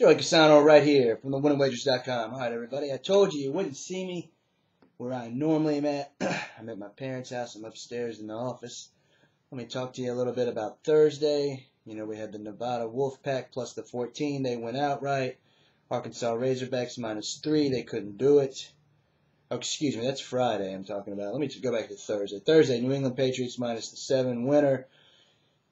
Joey Cassano right here from the winningwagers.com. All right, everybody. I told you you wouldn't see me where I normally am at. I'm at my parents' house. I'm upstairs in the office. Let me talk to you a little bit about Thursday. You know, we had the Nevada Wolfpack plus the 14. They went outright. Arkansas Razorbacks minus three. They couldn't do it. Oh, excuse me. That's Friday I'm talking about. Let me just go back to Thursday. Thursday, New England Patriots minus the seven winner.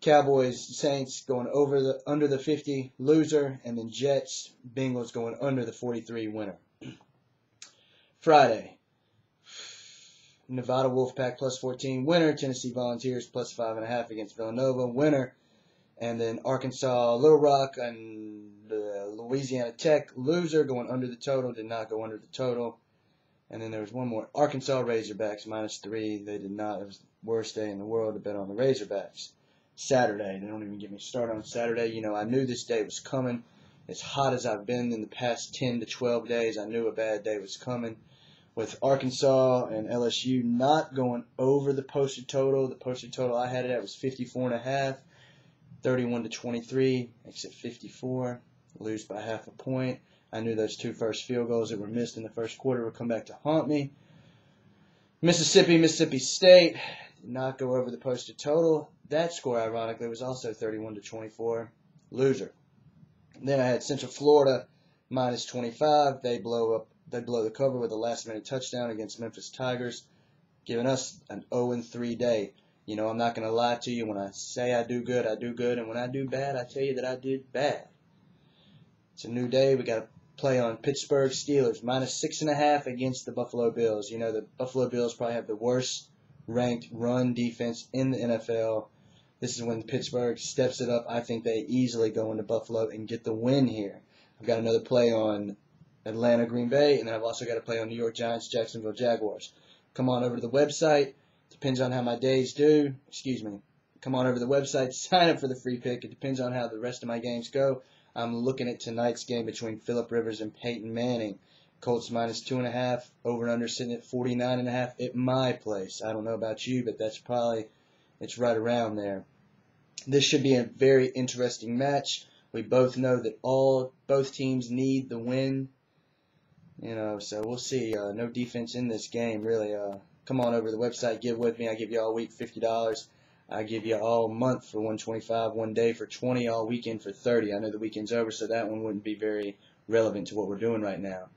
Cowboys Saints going over the under the 50 loser, and then Jets Bengals going under the 43 winner. Friday, Nevada Wolfpack plus 14 winner, Tennessee Volunteers plus five and a half against Villanova winner, and then Arkansas Little Rock and uh, Louisiana Tech loser going under the total did not go under the total. And then there was one more Arkansas Razorbacks minus three. They did not. It was the worst day in the world to bet on the Razorbacks. Saturday. They don't even get me started on Saturday. You know, I knew this day was coming. As hot as I've been in the past 10 to 12 days, I knew a bad day was coming. With Arkansas and LSU not going over the posted total, the posted total I had it at was 54 and a half, 31 to 23, makes it 54. Lose by half a point. I knew those two first field goals that were missed in the first quarter would come back to haunt me. Mississippi, Mississippi State did not go over the posted total. That score, ironically, was also 31 to 24. Loser. Then I had Central Florida minus 25. They blow up. They blow the cover with a last-minute touchdown against Memphis Tigers, giving us an 0-3 day. You know, I'm not going to lie to you. When I say I do good, I do good, and when I do bad, I tell you that I did bad. It's a new day. We got to play on Pittsburgh Steelers minus six and a half against the Buffalo Bills. You know, the Buffalo Bills probably have the worst ranked run defense in the NFL. This is when Pittsburgh steps it up. I think they easily go into Buffalo and get the win here. I've got another play on Atlanta, Green Bay, and then I've also got a play on New York Giants, Jacksonville Jaguars. Come on over to the website. Depends on how my days do. Excuse me. Come on over to the website, sign up for the free pick. It depends on how the rest of my games go. I'm looking at tonight's game between Philip Rivers and Peyton Manning. Colts minus two and a half, over and under sitting at 49 and a half at my place. I don't know about you, but that's probably it's right around there. This should be a very interesting match. We both know that all both teams need the win. You know, so we'll see. Uh, no defense in this game, really. Uh, come on over to the website, give with me. I give you all week fifty dollars. I give you all month for 125, one day for 20, all weekend for 30. I know the weekend's over, so that one wouldn't be very relevant to what we're doing right now.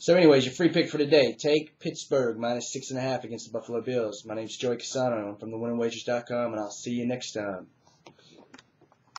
So, anyways, your free pick for today. Take Pittsburgh minus six and a half against the Buffalo Bills. My name's Joey Cassano. I'm from thewinningwagers.com, and I'll see you next time.